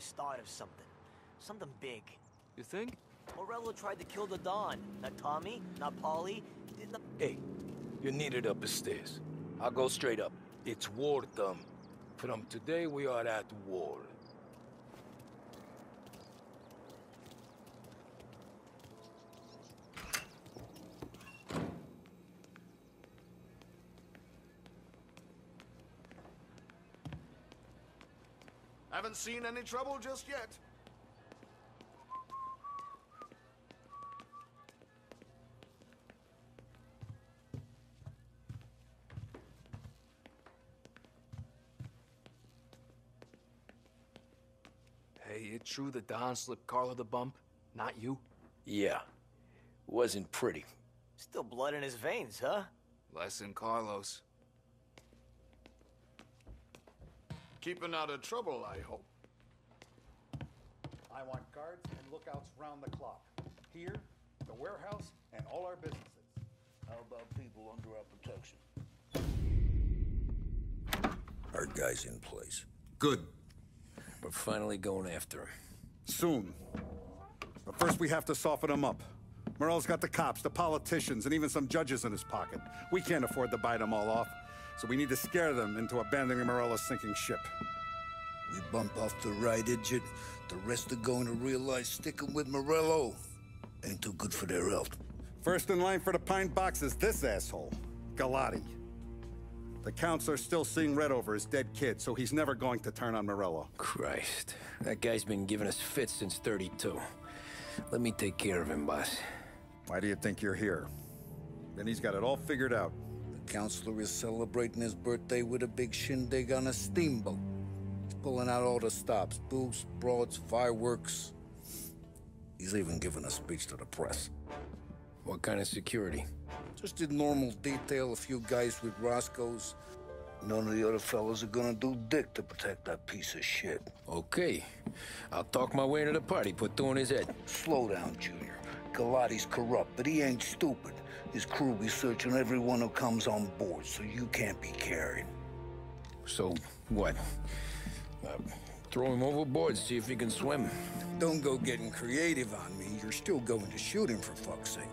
the start of something. Something big. You think? Morello tried to kill the Don. Not Tommy, not Paulie. didn't the- Hey, you're needed up the stairs. I'll go straight up. It's war, Thumb. From today, we are at war. Haven't seen any trouble just yet. Hey, it true the Don slipped Carlo the bump? Not you? Yeah. Wasn't pretty. Still blood in his veins, huh? Less than Carlos. Keeping out of trouble, I hope. I want guards and lookouts round the clock. Here, the warehouse, and all our businesses. How about people under our protection? Our guy's in place. Good. We're finally going after him. Soon. But first we have to soften him up. Morel's got the cops, the politicians, and even some judges in his pocket. We can't afford to bite them all off, so we need to scare them into abandoning Morello's sinking ship. We bump off the right idiot, the rest are going to realize sticking with Morello ain't too good for their health. First in line for the pine box is this asshole, Galati. The counselor's still seeing red over his dead kid, so he's never going to turn on Morello. Christ. That guy's been giving us fits since 32. Let me take care of him, boss. Why do you think you're here? Then he's got it all figured out. Counselor is celebrating his birthday with a big shindig on a steamboat. He's pulling out all the stops booze, broads, fireworks. He's even giving a speech to the press. What kind of security? Just did normal detail, a few guys with Roscoe's. None of the other fellas are gonna do dick to protect that piece of shit. Okay. I'll talk my way into the party, put two in his head. Slow down, Junior. Galati's corrupt, but he ain't stupid. His crew be searching everyone who comes on board, so you can't be carried. So, what? Uh, throw him overboard, see if he can swim. Don't go getting creative on me. You're still going to shoot him, for fuck's sake.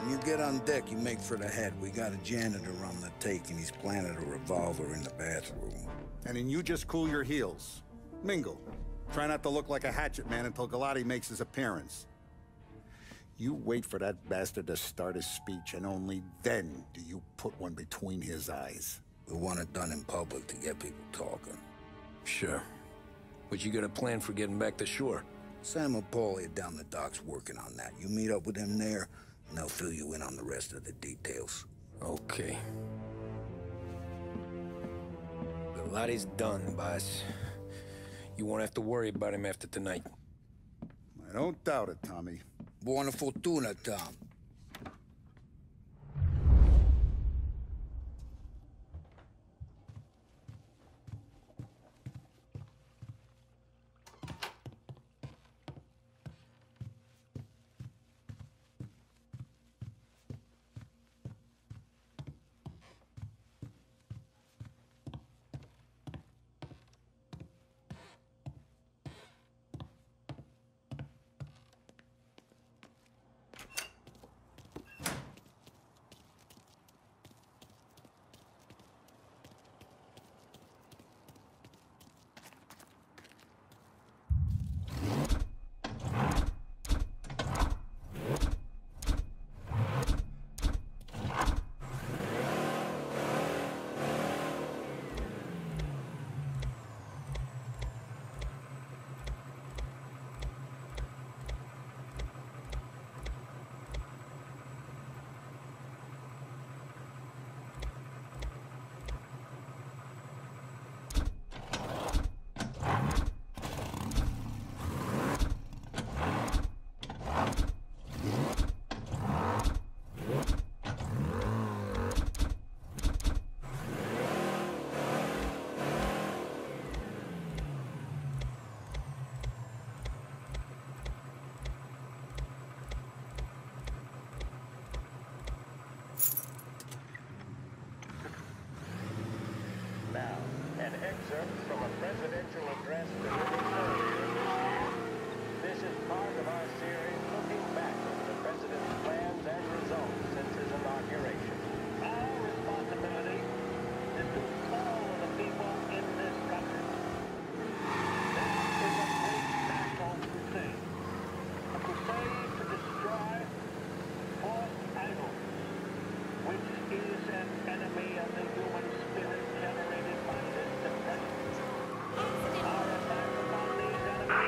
When you get on deck, you make for the head. We got a janitor on the take, and he's planted a revolver in the bathroom. And then you just cool your heels. Mingle. Try not to look like a hatchet man until Galati makes his appearance. You wait for that bastard to start his speech, and only then do you put one between his eyes. We want it done in public to get people talking. Sure. But you got a plan for getting back to shore? Sam and Paulie are down the docks working on that. You meet up with them there, and they'll fill you in on the rest of the details. Okay. The lot is done, boss. You won't have to worry about him after tonight. I don't doubt it, Tommy. Buona fortuna, Tom.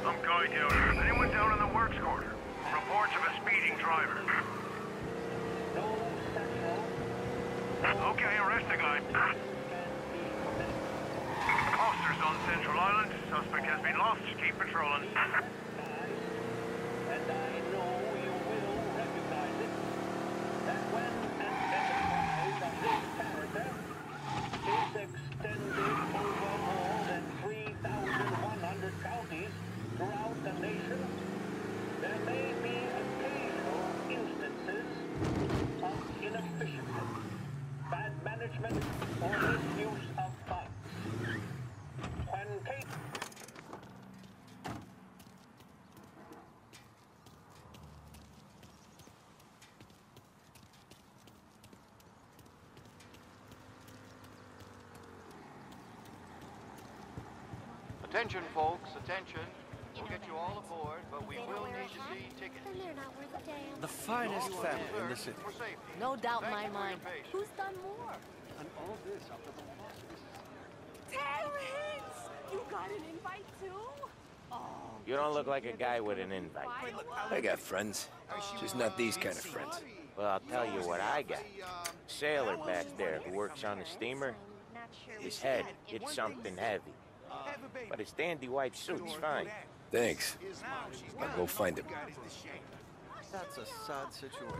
Right, Yoder. Anyone down in the works quarter? Reports of a speeding driver. Okay, arrest the guy. Officers on Central Island. Suspect has been lost. Keep patrolling. and I know you will recognize it, that when an enterprise of this character is extended over more than 3,100 counties throughout the nation, there may be occasional instances of inefficiency, bad management, or misuse of funds. When case Attention, folks, attention. We'll get you all aboard, but we will need to see tickets. Then they're not worth a damn. The finest family in the city. No doubt in my you for your mind. Who's done more? And all this after the loss of this Terrence! You got an invite too? Oh. You don't look like a guy with an invite. I got friends. Just not these kind of friends. Well, I'll tell you what I got. Sailor back there who works on the steamer. His head hit something heavy. But his dandy white suit's fine. Thanks. I'll go find him. That's a sad situation.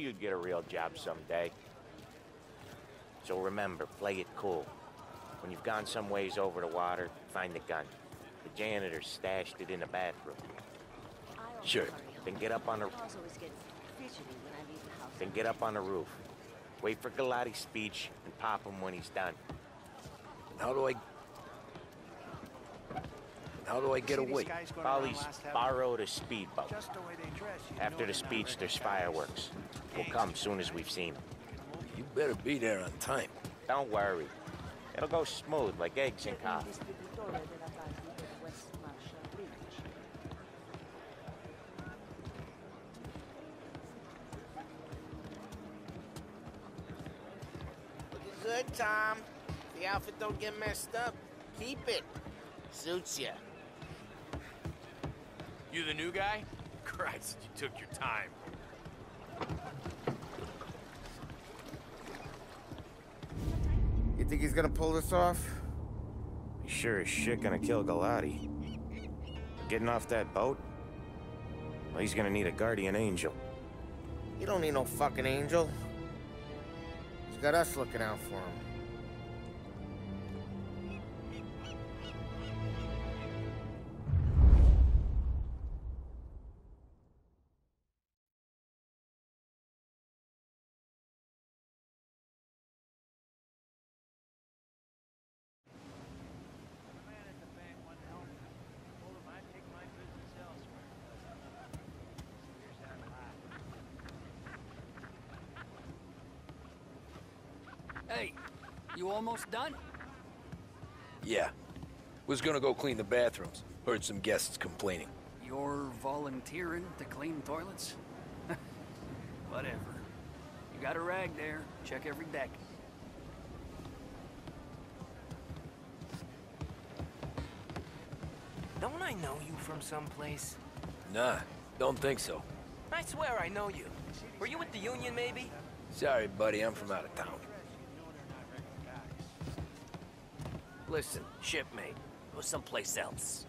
You'd get a real job someday. So remember, play it cool. When you've gone some ways over the water, find the gun. The janitor stashed it in the bathroom. Sure. Then get up on the Paws always get fidgety when I leave the house. then get up on the roof. Wait for Galati's speech and pop him when he's done. How do I... How do I get away? Paulie's borrowed a speedboat. After the speech, there's fireworks. We'll come soon as we've seen 'em. You better be there on time. Don't worry. It'll go smooth like eggs in coffee. Distributore della Guardia del West Marshall Bridge. Looking good, Tom. The outfit don't get messed up. Keep it. Suits ya. You the new guy? Christ, you took your time. Think he's gonna pull this off? He sure as shit gonna kill Galati. Getting off that boat? Well, he's gonna need a guardian angel. You don't need no fucking angel. He's got us looking out for him. You almost done? Yeah. Was gonna go clean the bathrooms. Heard some guests complaining. You're volunteering to clean toilets? Whatever. You got a rag there. Check every deck. Don't I know you from someplace? Nah, don't think so. I swear I know you. Were you with the Union, maybe? Sorry, buddy, I'm from out of town. Listen, shipmate, go someplace else.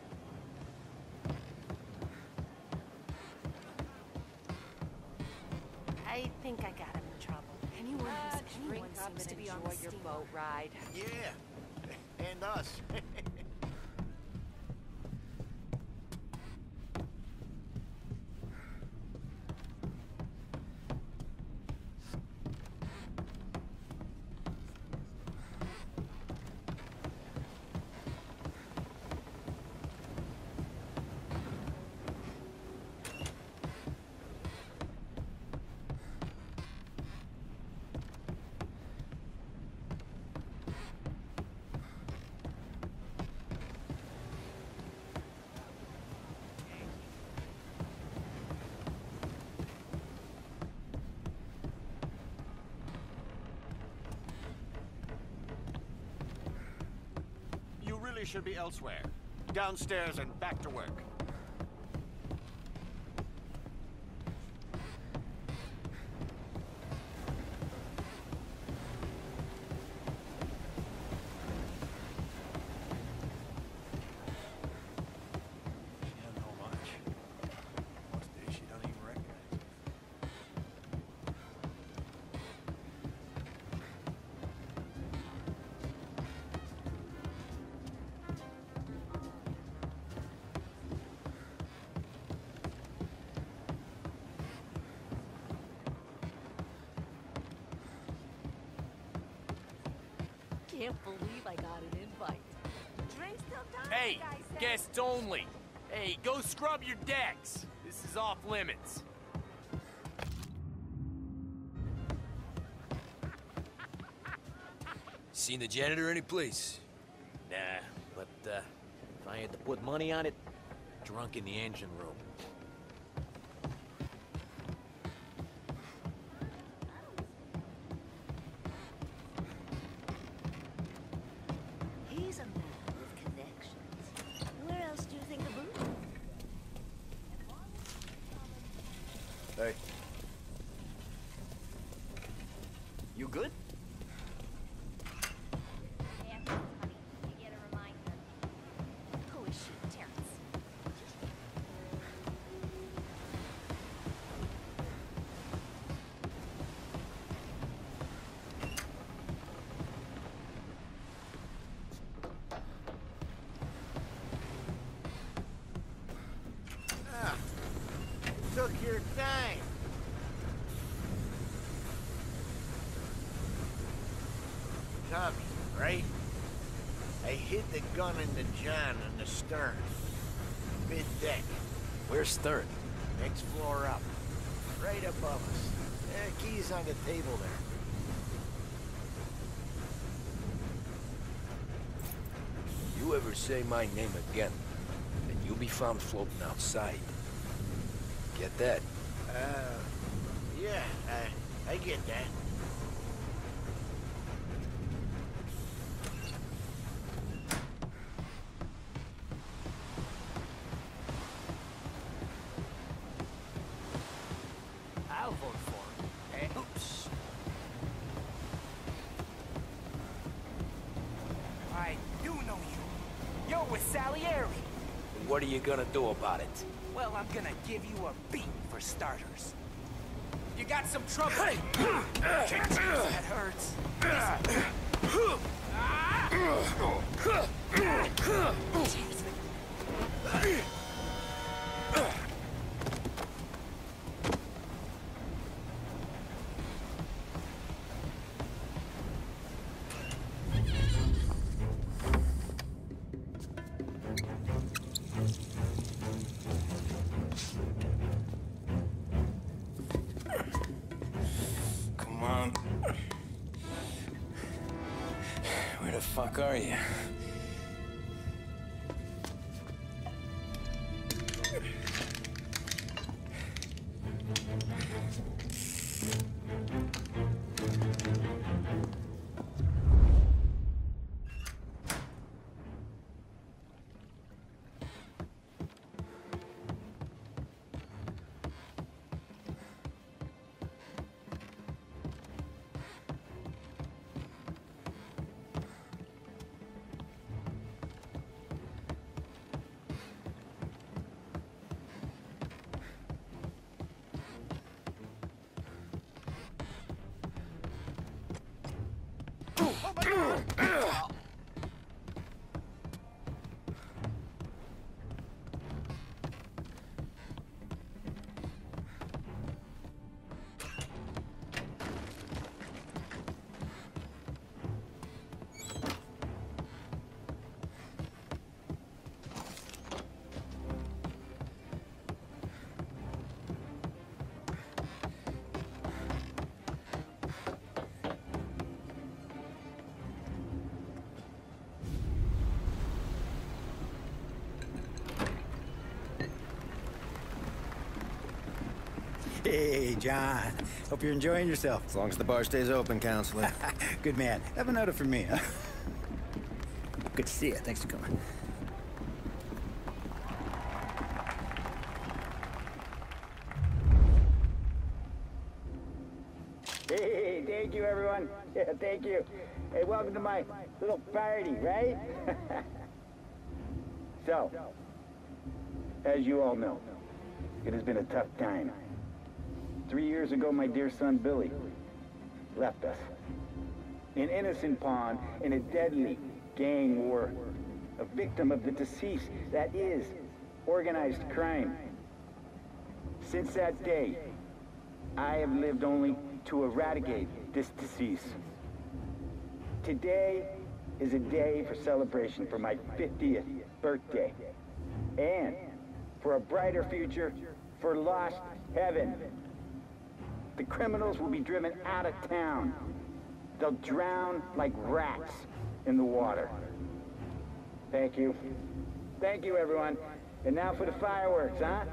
I think I got him in trouble. Anyone who's anyone seems to be on your boat ride. Yeah, and us. should be elsewhere. Downstairs and back to work. Can't believe I got an invite. Drinks till dawn, Hey, guys guests only. Hey, go scrub your decks. This is off limits. Seen the janitor any place? Nah, but uh, if I had to put money on it, drunk in the engine room. Your time. Tommy, right? I hid the gun in the John on the stern. Mid deck. Where's Stern? Next floor up. Right above us. Eh, keys on the table there. You ever say my name again, and you'll be found floating outside. Get that? Uh, yeah, I, I get that. I'll vote for him. Hey, oops. I do know you. You're with Salieri. What are you gonna do about it? Well, I'm gonna give you a beat for starters. You got some trouble. that hurts. Come fuck are you? Hey, John. Hope you're enjoying yourself. As long as the bar stays open, counselor. Good man. Have a note for me, huh? Good to see you. Thanks for coming. Hey, thank you, everyone. Yeah, thank you. Hey, welcome to my little party, right? so, as you all know, it has been a tough time. Three years ago, my dear son Billy left us. An innocent pawn in a deadly gang war. A victim of the deceased that is organized crime. Since that day, I have lived only to eradicate this disease. Today is a day for celebration for my 50th birthday. And for a brighter future for Lost Heaven. The criminals will be driven out of town. They'll drown like rats in the water. Thank you. Thank you, everyone. And now for the fireworks, huh?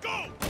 Go!